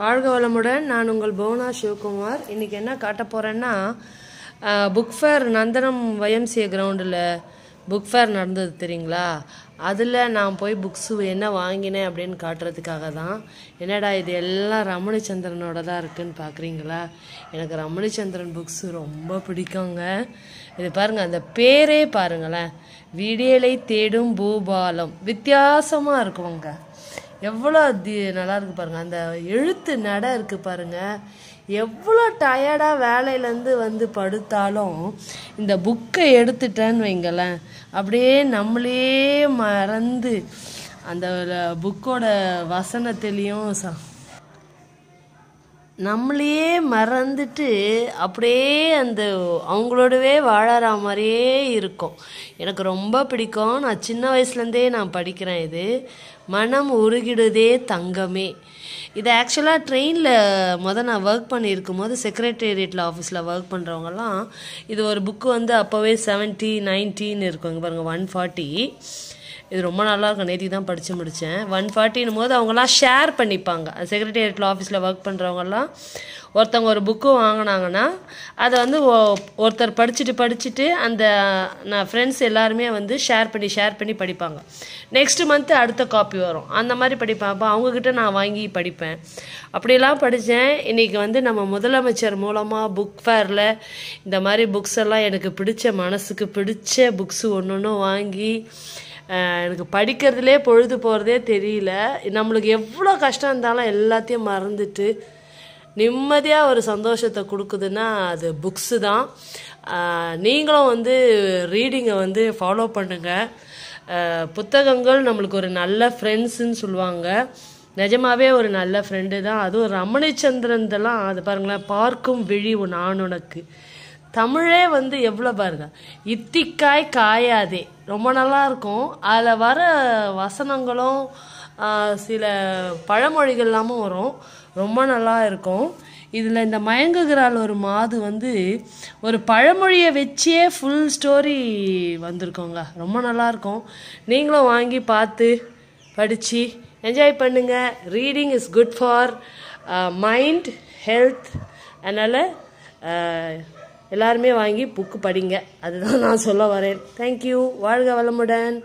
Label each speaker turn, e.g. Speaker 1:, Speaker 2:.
Speaker 1: வாழ்க வளமுடன். நான் உங்கள் புவனா சிவகுமார். இன்றைக்கி என்ன காட்ட போகிறேன்னா புக் ஃபேர் நந்தனம் வயம்சிய கிரவுண்டில் புக் ஃபேர் நடந்தது தெரியுங்களா? அதில் நான் போய் புக்ஸு என்ன வாங்கினேன் அப்படின்னு காட்டுறதுக்காக தான். என்னடா இது எல்லாம் ரமணிச்சந்திரனோட தான் இருக்குன்னு பார்க்குறீங்களா எனக்கு ரமணிச்சந்திரன் புக்ஸு ரொம்ப பிடிக்குங்க. இது பாருங்கள் அந்த பேரே பாருங்களேன். விடியலை தேடும் பூபாலம். வித்தியாசமாக இருக்குங்க. எவ்வளோ தி நல்லா இருக்கு பாருங்க. அந்த எழுத்து நட இருக்கு பாருங்க. எவ்வளோ டயர்டாக வேலையிலேருந்து வந்து படுத்தாலும் இந்த புக்கை எடுத்துட்டேன்னு வைங்களேன். அப்படியே நம்மளே மறந்து அந்த புக்கோட வசனத்திலையும் ச நம்மளையே மறந்துட்டு அப்படியே அந்த அவங்களோடவே வாழற மாதிரியே இருக்கும். எனக்கு ரொம்ப பிடிக்கும். நான் சின்ன வயசுலேருந்தே நான் படிக்கிறேன் இது. மனம் உருகிடுதே தங்கமே. இது ஆக்சுவலாக ட்ரெயினில் மொதல் நான் ஒர்க் பண்ணியிருக்கும் போது செக்ரட்டேரியட்டில் ஆஃபீஸில் ஒர்க் பண்ணுறவங்கலாம் இது ஒரு புக்கு வந்து அப்போவே செவன்ட்டி நைன்ட்டின்னு இருக்கும். இங்கே பாருங்கள் ஒன் ஃபார்ட்டி இது ரொம்ப நல்லா இருக்கும் நேற்று தான் படித்து முடித்தேன் ஒன் ஃபார்ட்டின் போது அவங்களாம் ஷேர் பண்ணிப்பாங்க. செக்ரட்டேரியட்டில் ஆஃபீஸில் ஒர்க் பண்ணுறவங்கலாம் ஒருத்தவங்க ஒரு புக்கு வாங்கினாங்கன்னா அதை வந்து ஒ- ஒருத்தர் படிச்சுட்டு படிச்சுட்டு அந்த நான் ஃப்ரெண்ட்ஸ் எல்லாருமே வந்து ஷேர் பண்ணி ஷேர் பண்ணி படிப்பாங்க. நெக்ஸ்ட் மந்த்து அடுத்த காப்பி வரும். அந்த மாதிரி படிப்பேன். அப்போ அவங்கக்கிட்ட நான் வாங்கி படிப்பேன். அப்படிலாம் படித்தேன் இன்றைக்கி வந்து நம்ம முதலமைச்சர் மூலமாக புக் ஃபேரில் இந்த மாதிரி புக்ஸ் எல்லாம் எனக்கு பிடிச்ச மனசுக்கு பிடிச்ச புக்ஸ் ஒன்று ஒன்று வாங்கி எனக்கு படிக்கிறதுலே பொழுது போகிறதே தெரியல. நம்மளுக்கு எவ்வளோ கஷ்டம் இருந்தாலும் எல்லாத்தையும் மறந்துட்டு நிம்மதியாக ஒரு சந்தோஷத்தை கொடுக்குதுன்னா அது புக்ஸு தான். நீங்களும் வந்து ரீடிங்கை வந்து ஃபாலோ பண்ணுங்கள் புத்தகங்கள் நம்மளுக்கு ஒரு நல்ல ஃப்ரெண்ட்ஸுன்னு சொல்லுவாங்க. நிஜமாவே ஒரு நல்ல ஃப்ரெண்டு தான். அதுவும் ரமணிச்சந்திரன்தெல்லாம் அது பாருங்களேன் பார்க்கும் விழி நான் உனக்கு. தமிழே வந்து எவ்வளோ பாருங்க. இத்திக்காய் காயாதே. ரொம்ப நல்லா இருக்கும் அதில் வர வசனங்களும் சில பழமொழிகள் எல்லாமும் வரும். ரொம்ப நல்லா இருக்கும் இதில் இந்த மயங்குகிறாள் ஒரு மாது வந்து ஒரு பழமொழியை வச்சே ஃபுல் ஸ்டோரி வந்திருக்கோங்க. ரொம்ப நல்லாயிருக்கும். நீங்களும் வாங்கி பார்த்து படித்து என்ஜாய் பண்ணுங்கள் reading is good for mind health அதனால் எல்லாருமே வாங்கி புக்கு படிங்க. அதுதான் நான் சொல்ல வரேன். தேங்க்யூ வாழ்க வளமுடன்.